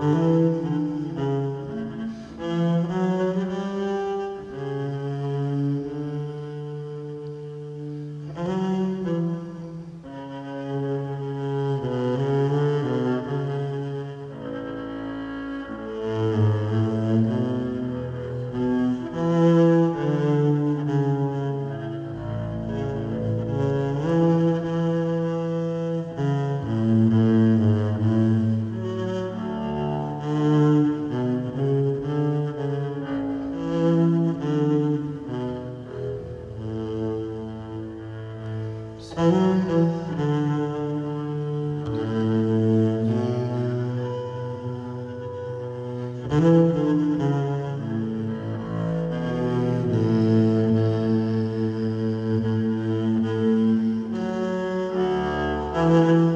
Música Música